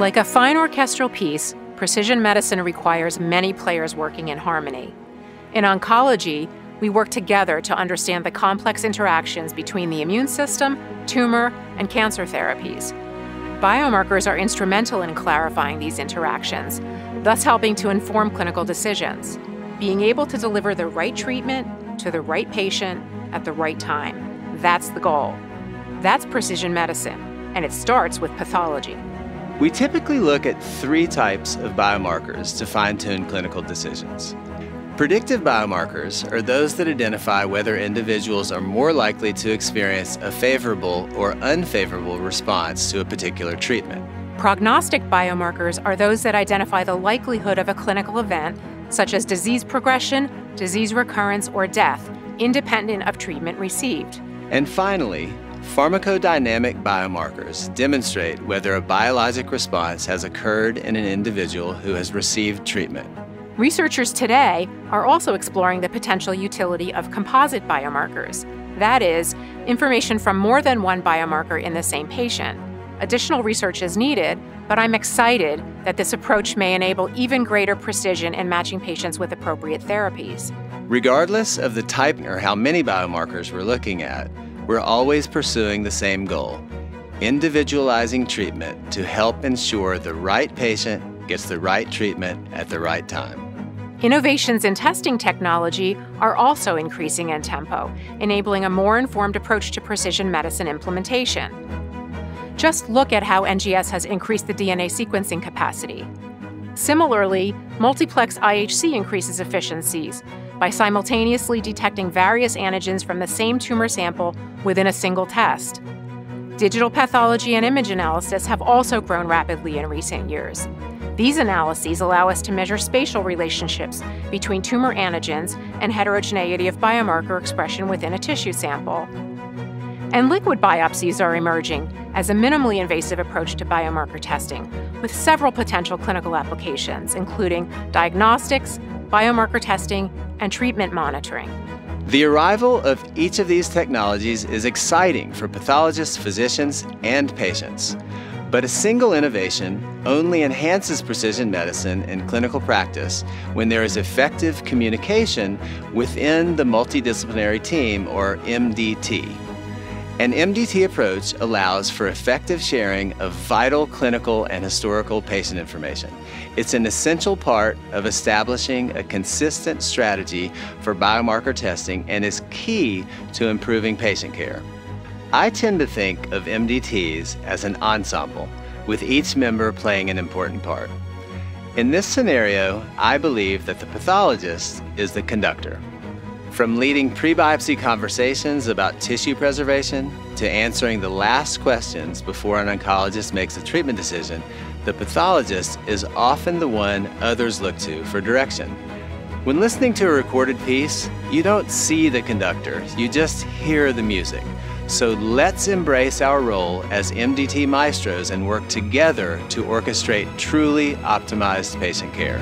Like a fine orchestral piece, precision medicine requires many players working in harmony. In oncology, we work together to understand the complex interactions between the immune system, tumor, and cancer therapies. Biomarkers are instrumental in clarifying these interactions, thus helping to inform clinical decisions. Being able to deliver the right treatment to the right patient at the right time. That's the goal. That's precision medicine, and it starts with pathology. We typically look at three types of biomarkers to fine tune clinical decisions. Predictive biomarkers are those that identify whether individuals are more likely to experience a favorable or unfavorable response to a particular treatment. Prognostic biomarkers are those that identify the likelihood of a clinical event, such as disease progression, disease recurrence, or death, independent of treatment received. And finally, pharmacodynamic biomarkers demonstrate whether a biologic response has occurred in an individual who has received treatment. Researchers today are also exploring the potential utility of composite biomarkers, that is, information from more than one biomarker in the same patient. Additional research is needed, but I'm excited that this approach may enable even greater precision in matching patients with appropriate therapies. Regardless of the type or how many biomarkers we're looking at, we're always pursuing the same goal individualizing treatment to help ensure the right patient gets the right treatment at the right time. Innovations in testing technology are also increasing in tempo, enabling a more informed approach to precision medicine implementation. Just look at how NGS has increased the DNA sequencing capacity. Similarly, multiplex IHC increases efficiencies by simultaneously detecting various antigens from the same tumor sample within a single test. Digital pathology and image analysis have also grown rapidly in recent years. These analyses allow us to measure spatial relationships between tumor antigens and heterogeneity of biomarker expression within a tissue sample. And liquid biopsies are emerging as a minimally invasive approach to biomarker testing, with several potential clinical applications, including diagnostics, biomarker testing, and treatment monitoring. The arrival of each of these technologies is exciting for pathologists, physicians, and patients. But a single innovation only enhances precision medicine in clinical practice when there is effective communication within the multidisciplinary team, or MDT. An MDT approach allows for effective sharing of vital clinical and historical patient information. It's an essential part of establishing a consistent strategy for biomarker testing and is key to improving patient care. I tend to think of MDTs as an ensemble, with each member playing an important part. In this scenario, I believe that the pathologist is the conductor. From leading pre-biopsy conversations about tissue preservation to answering the last questions before an oncologist makes a treatment decision, the pathologist is often the one others look to for direction. When listening to a recorded piece, you don't see the conductor, you just hear the music. So let's embrace our role as MDT maestros and work together to orchestrate truly optimized patient care.